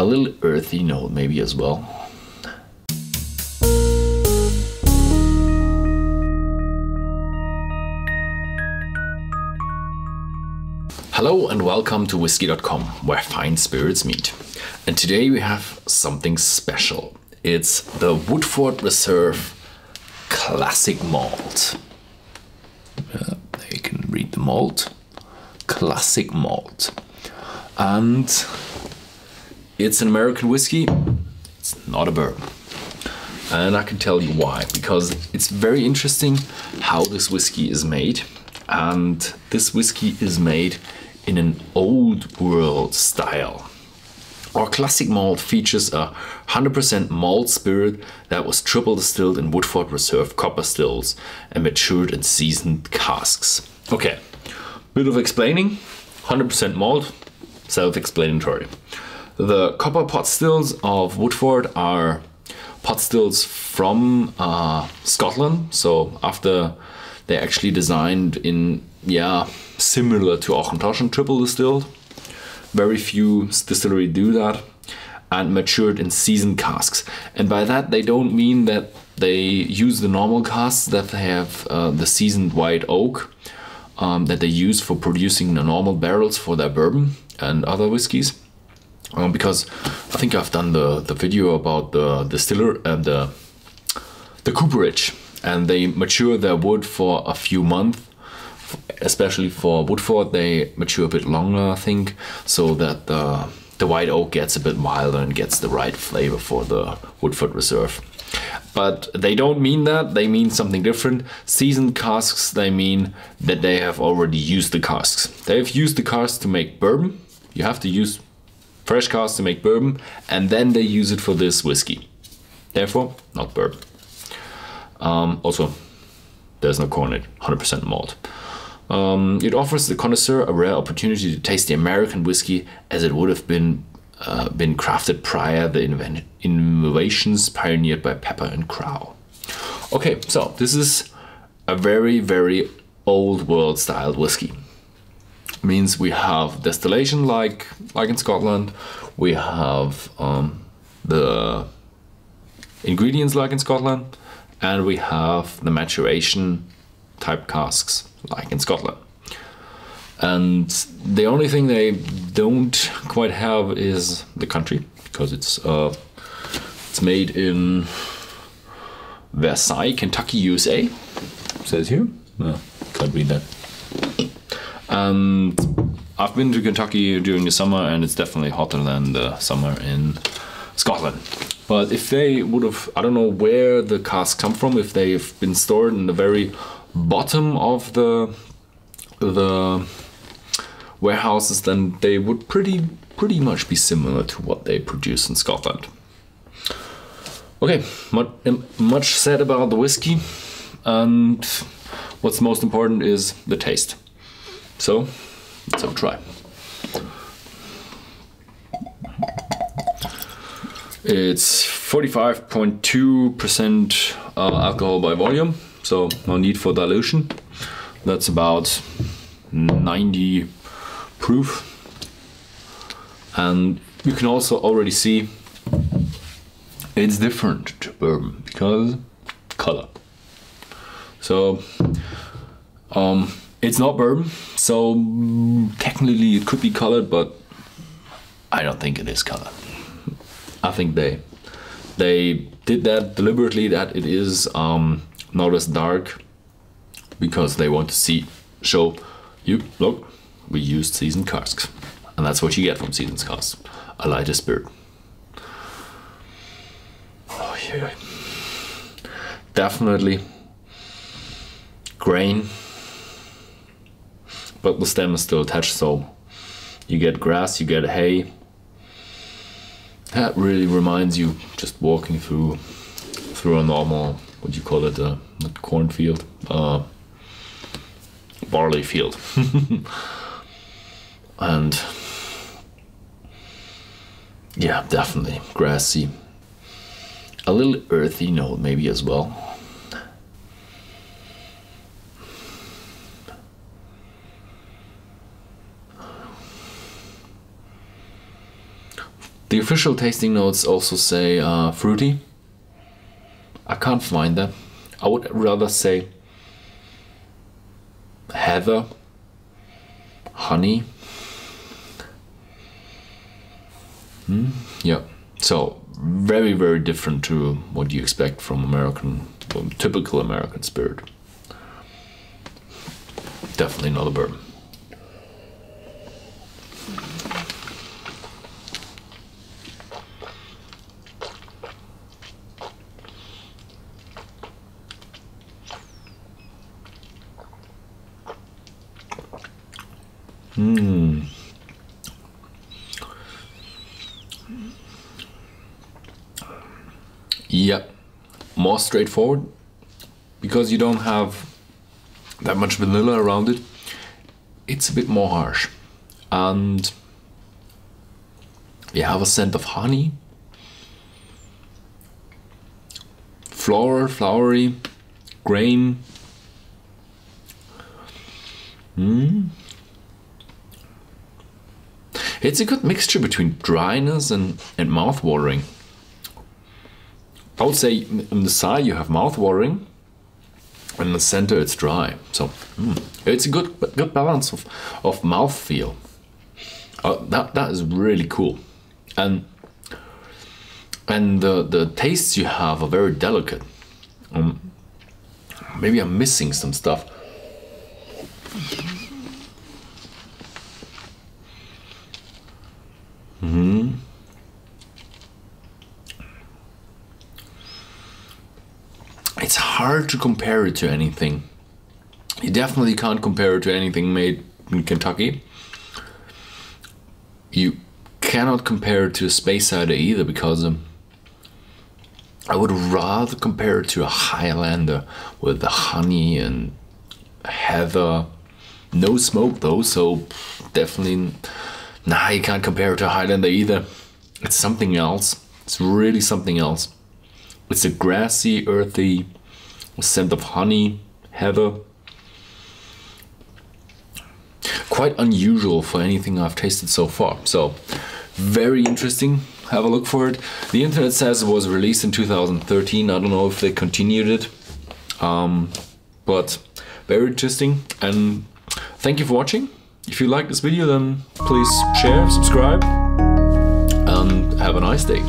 A little earthy note, maybe as well. Hello and welcome to whisky.com, where fine spirits meet. And today we have something special. It's the Woodford Reserve Classic Malt. Uh, you can read the malt. Classic Malt. And it's an American whiskey. It's not a bourbon. And I can tell you why. Because it's very interesting how this whiskey is made. And this whiskey is made in an old world style. Our classic malt features a 100% malt spirit that was triple distilled in Woodford Reserve copper stills and matured in seasoned casks. Okay, bit of explaining 100% malt, self explanatory. The copper pot stills of Woodford are pot stills from uh, Scotland, so after they actually designed in, yeah, similar to Auchentoshan triple distilled very few distillery do that and matured in seasoned casks. And by that, they don't mean that they use the normal casks that have uh, the seasoned white oak um, that they use for producing the normal barrels for their bourbon and other whiskies. Um, because I think I've done the, the video about the distiller and uh, the the cooperage, and they mature their wood for a few months especially for Woodford, they mature a bit longer, I think, so that the the white oak gets a bit milder and gets the right flavor for the Woodford Reserve. But they don't mean that, they mean something different. Seasoned casks, they mean that they have already used the casks. They've used the casks to make bourbon. You have to use fresh casks to make bourbon, and then they use it for this whiskey. Therefore, not bourbon. Um, also, there's no corn in it, 100% malt. Um, it offers the connoisseur a rare opportunity to taste the American whiskey as it would have been uh, been crafted prior the innovations pioneered by Pepper and Crow. Okay, so this is a very very old world styled whiskey. Means we have distillation like like in Scotland. We have um, the ingredients like in Scotland, and we have the maturation type casks like in Scotland. And the only thing they don't quite have is the country because it's uh, it's made in Versailles, Kentucky, USA. Says here. No, can't read that. And I've been to Kentucky during the summer, and it's definitely hotter than the summer in Scotland. But if they would have, I don't know where the casks come from, if they've been stored in the very bottom of the the warehouses, then they would pretty pretty much be similar to what they produce in Scotland. Okay, much said about the whiskey, and what's most important is the taste. So, let's have a try. It's 45.2% uh, alcohol by volume so no need for dilution. That's about 90 proof. And you can also already see it's different to bourbon because color. So um, it's not bourbon, so technically it could be colored, but I don't think it is colored. I think they they did that deliberately that it is um, not as dark because they want to see show you look we used seasoned casks and that's what you get from seasoned casks a lighter spirit. Oh yeah. Definitely grain but the stem is still attached so you get grass you get hay that really reminds you just walking through through a normal what do you call it? a not cornfield, uh, barley field, and yeah, definitely grassy. A little earthy note maybe as well. The official tasting notes also say uh, fruity. I can't find that. I would rather say heather, honey. Hmm? Yeah. So very very different to what you expect from American, from typical American spirit. Definitely not a bourbon. Hmm. Yep, more straightforward because you don't have that much vanilla around it. It's a bit more harsh, and you have a scent of honey, floral, flowery, grain. Hmm. It's a good mixture between dryness and, and mouth-watering. I would say on the side you have mouth-watering, and in the center it's dry. So mm, it's a good good balance of, of mouth feel. Uh, that that is really cool, and and the the tastes you have are very delicate. Um, maybe I'm missing some stuff. Hmm. It's hard to compare it to anything. You definitely can't compare it to anything made in Kentucky. You cannot compare it to a Speyside either because um, I would rather compare it to a Highlander with the honey and heather. No smoke though, so definitely Nah, you can't compare it to Highlander either. It's something else. It's really something else. It's a grassy, earthy scent of honey, heather. Quite unusual for anything I've tasted so far. So, very interesting. Have a look for it. The internet says it was released in 2013. I don't know if they continued it. Um, but very interesting. And thank you for watching. If you like this video then please share, subscribe and have a nice day.